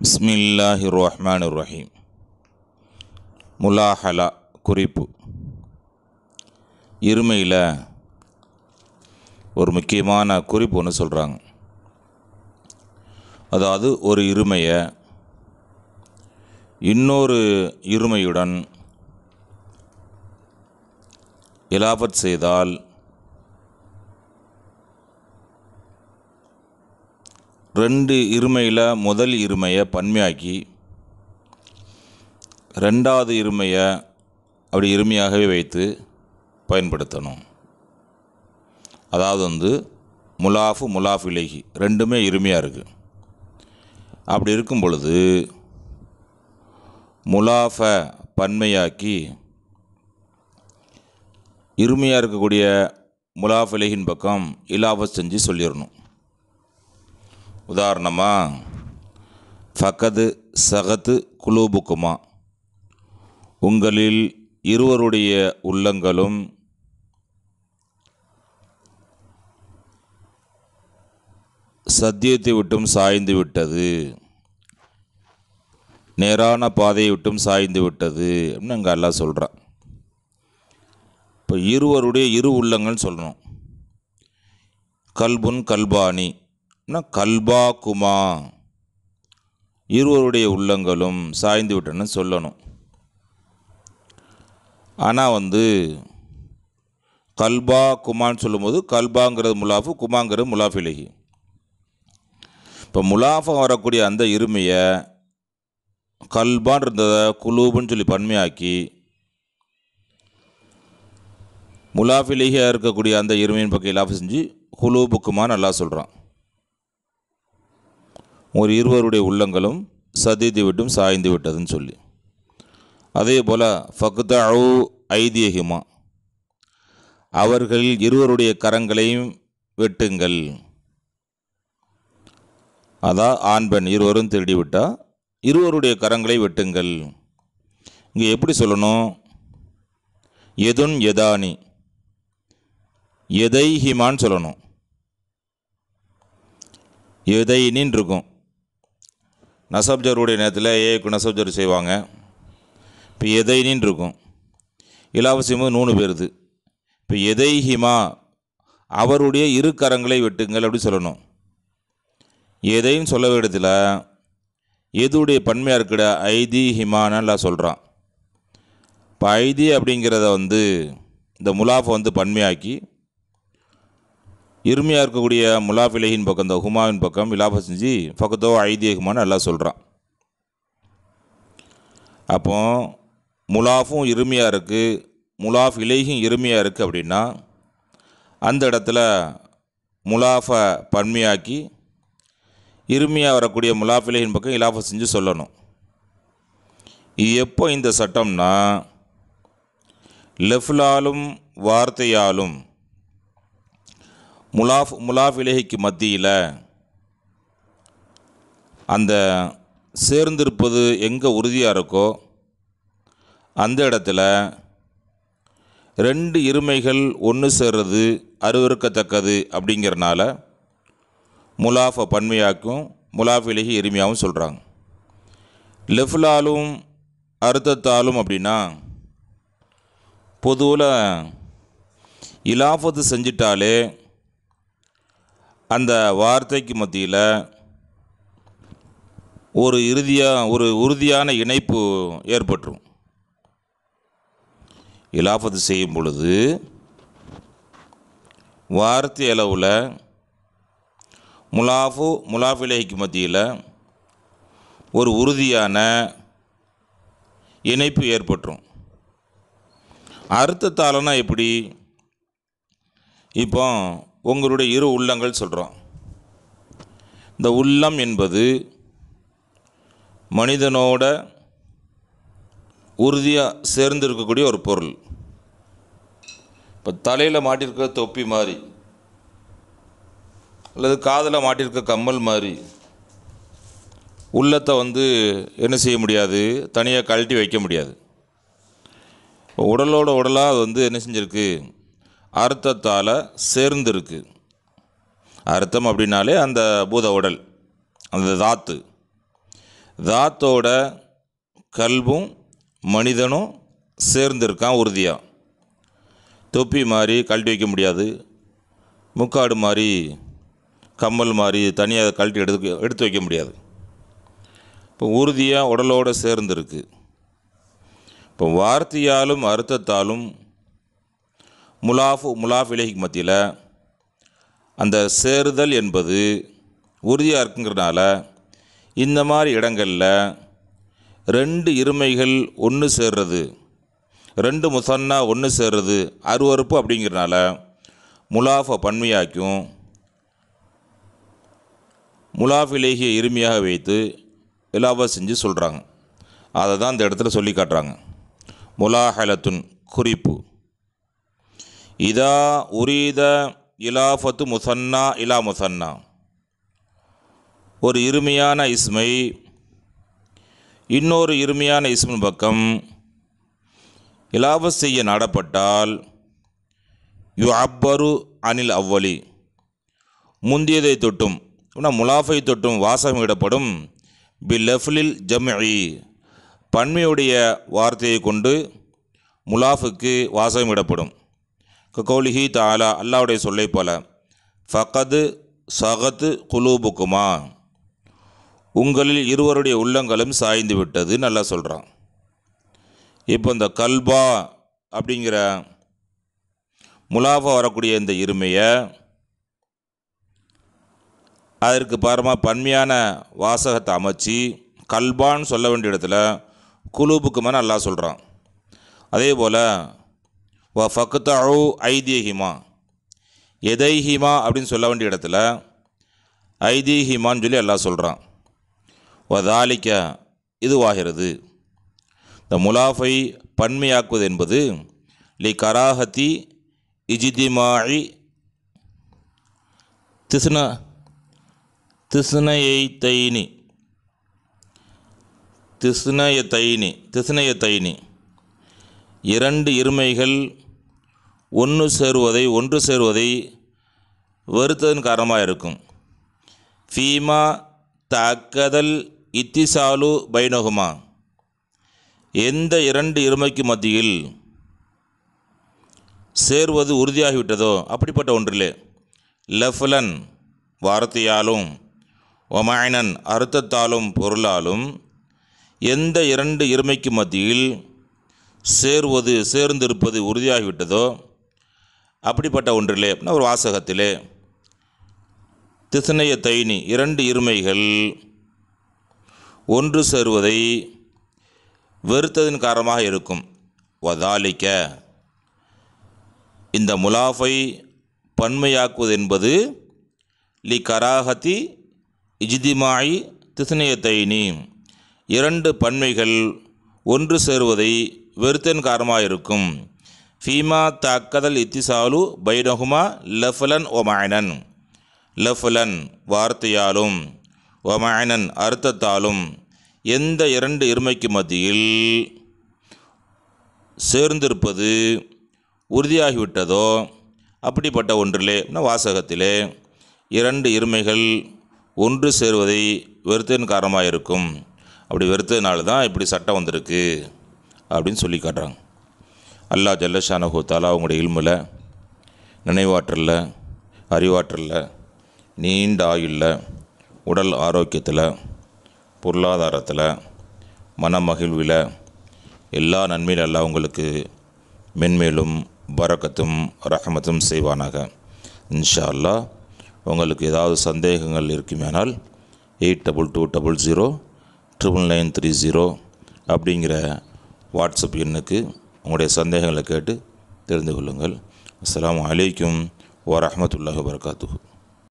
பிஸ்மில்லாஹி ரஹ்மான் ரஹீம் முலாஹலா குறிப்பு. இருமையில் ஒரு முக்கியமான குறிப்பு ஒன்று சொல்கிறாங்க அதாவது ஒரு இருமையை இன்னொரு இருமையுடன் இலாபத் செய்தால் ரெண்டு இருமையில் முதல் இருமையை பன்மையாக்கி ரெண்டாவது இருமையை அப்படி இருமையாகவே வைத்து பயன்படுத்தணும். அதாவது வந்து முலாஃபு முலாஃப் இலகி ரெண்டுமே இருமையாக இருக்குது அப்படி இருக்கும் பொழுது முலாஃபை பன்மையாக்கி இருமையாக இருக்கக்கூடிய முலாஃப் இலகின் பக்கம் இலாஃபை செஞ்சு சொல்லிடணும். உதாரணமாக ஃபகது சகத்து குலூபுக்குமா. உங்களில் இருவருடைய உள்ளங்களும் சத்தியத்தை விட்டும் சாய்ந்து விட்டது. நேரான பாதையை விட்டும் சாய்ந்து விட்டது அப்படின்னு அங்கே எல்லாம் சொல்கிறான் இப்போ இருவருடைய இரு உள்ளங்கள்னு சொல்லணும். கல்புன் கல்பானி கல்பா குமா. இருவருடைய உள்ளங்களும் சாய்ந்து விட்டன்னு சொல்லணும். ஆனால் வந்து கல்பா குமான்னு சொல்லும்போது கல்பாங்கிறது முலாஃபு குமாங்கிறது முலாஃபிலகி இப்போ முலாஃபம் வரக்கூடிய அந்த இருமையை கல்பான் இருந்ததை குலூபுன்னு சொல்லி பன்மையாக்கி முலாஃபிலேகியாக இருக்கக்கூடிய அந்த இருமையின் பக்கம் இலாஃபு செஞ்சு குலூபுக்குமா நல்லா சொல்கிறான் ஒரு இருவருடைய உள்ளங்களும் சதித்து விட்டும் சாய்ந்து விட்டதுன்னு சொல்லி. அதே போல் ஃபக்த அவு ஐதியகிமா அவர்கள் இருவருடைய கரங்களையும் வெட்டுங்கள். அதான் ஆண் பெண் இருவரும் திருடிவிட்டால் இருவருடைய கரங்களை வெட்டுங்கள். இங்கே எப்படி சொல்லணும்? எதுன் எதானி? எதைஹிமான்னு சொல்லணும். எதைனின்னு இருக்கும். நசப்ஜருடைய நேரத்தில் ஏக்கு நசப்ஜர் செய்வாங்க. இப்போ எதைனின் இருக்கும். இலாவசியமும் நூணு பேருது. இப்போ எதைஹிமா அவருடைய இரு கரங்களை வெட்டுங்கள் அப்படி சொல்லணும். எதைன்னு சொல்ல வேண்டியதில் எதுடைய பன்மையாக இருக்கிற ஐதி ஹிமானல்லாம் சொல்கிறான் இப்போ ஐதி அப்படிங்கிறத வந்து இந்த முலாஃபை வந்து பன்மையாக்கி இருமையாக இருக்கக்கூடிய முலாஃபிலேஹின் பக்கம் இந்த ஹுமாவின் பக்கம் இலாஃபை செஞ்சு ஃபக்கத்தோ ஐதி நல்லா எல்லாம் சொல்கிறான் அப்போ முலாஃபும் இருமையாக இருக்குது முலாஃப் இலையும் இருமையாக இருக்குது அப்படின்னா அந்த இடத்துல முலாஃபை பன்மையாக்கி இருமையாக வரக்கூடிய முலாஃபிலேஹின் பக்கம் இலாஃபை செஞ்சு சொல்லணும். இது எப்போ இந்த சட்டம்னா லெஃப்லாலும் வார்த்தையாலும் முலாஃப் முலாஃபிலேகிக்கு மத்தியில் அந்த சேர்ந்திருப்பது எங்கே உறுதியாக இருக்கோ அந்த இடத்துல ரெண்டு இருமைகள் ஒன்று சேர்றது அருவறுக்கத்தக்கது அப்படிங்கிறனால முலாஃபை பன்மையாக்கும் முலாஃபிலேகி எருமையாகவும் சொல்கிறாங்க லெஃப்லாலும் அர்த்தத்தாலும் அப்படின்னா பொதுவில் இலாஃபத்து செஞ்சிட்டாலே அந்த வார்த்தைக்கு மத்தியில் ஒரு இறுதியாக ஒரு உறுதியான இணைப்பு ஏற்பட்டுரும். இலாஃபத்து செய்யும் பொழுது வார்த்தை அளவில் முலாஃபு முலாஃபிலேக்கு மத்தியில் ஒரு உறுதியான இணைப்பு ஏற்பட்டுரும். அர்த்தத்தாலனா எப்படி? இப்போ உங்களுடைய இரு உள்ளங்கள் சொல்கிறோம் இந்த உள்ளம் என்பது மனிதனோட உறுதியாக சேர்ந்து இருக்கக்கூடிய ஒரு பொருள். இப்போ தலையில் மாட்டிருக்கிற தொப்பி மாதிரி அல்லது காதில் மாட்டிருக்க கம்மல் மாதிரி உள்ளத்தை வந்து என்ன செய்ய முடியாது? தனியாக கழட்டி வைக்க முடியாது. உடலோட உடலாக அது வந்து என்ன செஞ்சுருக்கு? அர்த்தத்தால் சேர்ந்துருக்கு. அர்த்தம் அப்படின்னாலே அந்த பூத உடல் அந்த தாத்து. தாத்தோட கல்வும் மனிதனும் சேர்ந்துருக்கான் உறுதியாக தொப்பி மாதிரி கழட்டி வைக்க முடியாது. முக்காடு மாதிரி கம்மல் மாதிரி தனியாக கழட்டி எடுத்து எடுத்து வைக்க முடியாது. இப்போ உறுதியாக உடலோடு சேர்ந்துருக்கு. இப்போ வார்த்தையாலும் அர்த்தத்தாலும் முலாஃபு முலாஃப் இலகிக்கு மத்தியில் அந்த சேருதல் என்பது உறுதியாக இருக்குங்கிறனால இந்த மாதிரி இடங்களில் ரெண்டு இருமைகள் ஒன்று சேர்றது ரெண்டு முசன்னா ஒன்று சேர்றது அருவறுப்பு அப்படிங்கிறனால முலாஃபை பன்மையாக்கும் முலாஃபிலேகிய இருமையாக வைத்து இலாபா செஞ்சு சொல்கிறாங்க அதை தான் இந்த இடத்துல சொல்லி காட்டுறாங்க. முலாஹலத்துன் குறிப்பு. இதா உரீத இலாஃபத்து முசன்னா இலா முசன்னா. ஒரு இருமையான இஸ்மை இன்னொரு இருமையான இஸ்மின் பக்கம் இலாப செய்ய நாடப்பட்டால் யு அப்பரு அனில் அவ்வலி. முந்தியதை தொட்டும் அப்படின்னா முலாஃபை தொட்டும் வாசமிடப்படும் பி லெஃப்லில் ஜம்இ. பன்மையுடைய வார்த்தையை கொண்டு முலாஃபுக்கு வாசகமிடப்படும் ககௌலிஹி தாலா அல்லாவுடைய சொல்லை போல ஃபகது சகத்து குலூபுக்குமா? உங்களில் இருவருடைய உள்ளங்களும் சாய்ந்து விட்டது நல்லா சொல்கிறான் இப்போ இந்த கல்பா அப்படிங்கிற முலாஃபா வரக்கூடிய இந்த இருமையை அதற்கு பாரமாக பன்மையான வாசகத்தை அமைச்சு கல்பான்னு சொல்ல வேண்டிய இடத்துல குலூபுக்குமான்னு நல்லா சொல்கிறான் அதே போல் வ ஃபக்தஉ ஐதீஹிமா எதைஹிமா? அப்படின்னு சொல்ல வேண்டிய இடத்துல ஐதீஹிமான்னு சொல்லி எல்லாம் சொல்கிறான் வதாலிக்க இதுவாகிறது. இந்த முலாஃபை பன்மையாக்குவது என்பது லி கராஹத்தி இஜிதிமாயி திஸ்ன திஸ்னயத்தைனி. திஸ்னயத்தைனி திஸ்னயத்தைனி. இரண்டு இருமைகள் ஒன்று சேருவதை ஒன்று சேருவதை வெறுத்ததன் காரணமாக இருக்கும் ஃபீமா தக்கதல் இத்திசாலு பைனகுமா. எந்த இரண்டு இருமைக்கு மத்தியில் சேர்வது உறுதியாகிவிட்டதோ அப்படிப்பட்ட ஒன்றிலே. லஃப்லன் வார்த்தையாலும் ஒமாயனன் அர்த்தத்தாலும் பொருளாலும் எந்த இரண்டு இருமைக்கு மத்தியில் சேர்வது சேர்ந்திருப்பது உறுதியாகிவிட்டதோ அப்படிப்பட்ட ஒன்றிலே அப்படின்னா ஒரு வாசகத்திலே திசனைய தைனி இரண்டு இருமைகள் ஒன்று சேருவதை வெறுத்ததின் காரணமாக இருக்கும். வதாலிக்க இந்த முலாஃபை பன்மையாக்குவது என்பது லி கராஹத்தி இஜ்திமாயி திசனையத்தைனி இரண்டு பன்மைகள் ஒன்று சேருவதை வெறுத்தன் காரணமாக இருக்கும். ஃபீமா தக்கதல் இத்திசாலு பைனகுமா லஃபலன் ஒமாயனன் லஃபலன் வார்த்தையாலும் ஒமாயனன் அர்த்தத்தாலும் எந்த இரண்டு இருமைக்கு மத்தியில் சேர்ந்திருப்பது உறுதியாகிவிட்டதோ? அப்படிப்பட்ட ஒன்றிலே வாசகத்திலே இரண்டு இருமைகள் ஒன்று சேருவதை வெறுத்ததின் காரணமாக இருக்கும் அப்படி வெறுத்ததுனால தான் இப்படி சட்டம் வந்திருக்கு. அப்படின்னு சொல்லி காட்டுறாங்க. அல்லா ஜல்லஷானஹு தாலா உங்களுடைய இல்மில் நினைவாற்றலில் அறிவாற்றலில் நீண்ட ஆயுளில் உடல் ஆரோக்கியத்தில் பொருளாதாரத்தில் மனமகிழ்வில் எல்லா நன்மையில் அல்லா உங்களுக்கு மென்மேலும் பறக்கத்தும் ரஹமத்தும் செய்வானாக. இன்ஷா அல்லாஹ் உங்களுக்கு ஏதாவது சந்தேகங்கள் இருக்குமேனால் eight double two double zero triple nine three zero அப்படிங்கிற வாட்ஸ்அப் எண்ணுக்கு உங்களுடைய சந்தேகங்களை கேட்டு தெரிந்து கொள்ளுங்கள். அஸ்லாம் அலைக்கும் வரமத்துல்லாஹ் வரகாத்து